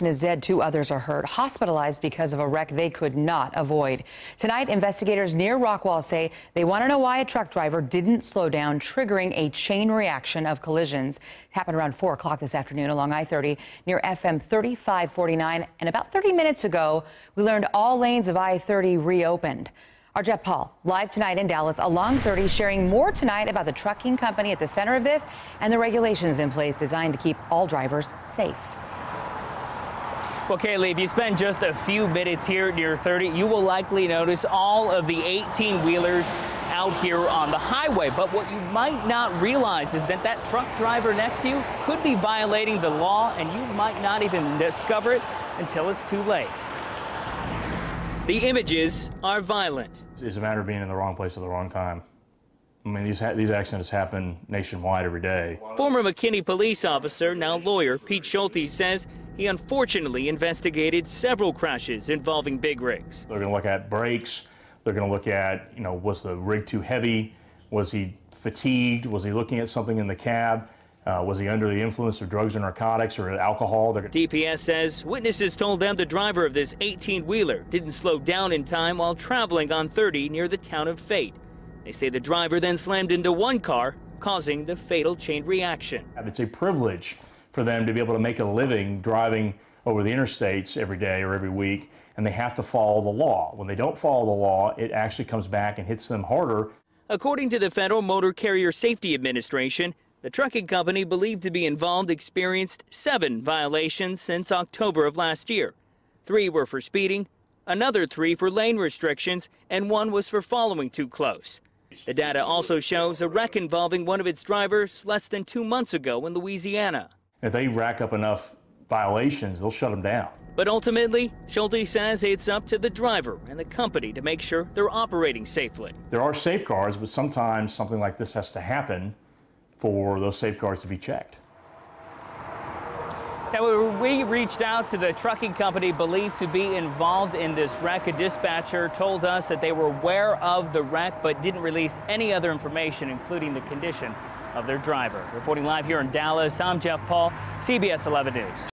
person is dead, two others are hurt, hospitalized because of a wreck they could not avoid. Tonight, investigators near Rockwall say they want to know why a truck driver didn't slow down, triggering a chain reaction of collisions. It happened around 4 o'clock this afternoon along I-30 near FM 3549. And about 30 minutes ago, we learned all lanes of I-30 reopened. Our Jeff Paul, live tonight in Dallas along 30, sharing more tonight about the trucking company at the center of this and the regulations in place designed to keep all drivers safe. Well, Kaylee, if you spend just a few minutes here near 30, you will likely notice all of the 18 wheelers out here on the highway. But what you might not realize is that that truck driver next to you could be violating the law, and you might not even discover it until it's too late. The images are violent. It's a matter of being in the wrong place at the wrong time. I mean, these, these accidents happen nationwide every day. Former McKinney police officer, now lawyer, Pete Schulte says he unfortunately investigated several crashes involving big rigs. They're going to look at brakes. They're going to look at, you know, was the rig too heavy? Was he fatigued? Was he looking at something in the cab? Uh, was he under the influence of drugs or narcotics or alcohol? DPS says witnesses told them the driver of this 18 wheeler didn't slow down in time while traveling on 30 near the town of Fate. They say the driver then slammed into one car, causing the fatal chain reaction. It's a privilege for them to be able to make a living driving over the interstates every day or every week, and they have to follow the law. When they don't follow the law, it actually comes back and hits them harder. According to the Federal Motor Carrier Safety Administration, the trucking company believed to be involved experienced seven violations since October of last year. Three were for speeding, another three for lane restrictions, and one was for following too close. The data also shows a wreck involving one of its drivers less than two months ago in Louisiana. If they rack up enough violations, they'll shut them down. But ultimately, Schulte says it's up to the driver and the company to make sure they're operating safely. There are safeguards, but sometimes something like this has to happen for those safeguards to be checked. Now, we reached out to the trucking company believed to be involved in this wreck. A dispatcher told us that they were aware of the wreck but didn't release any other information, including the condition of their driver. Reporting live here in Dallas, I'm Jeff Paul, CBS 11 News.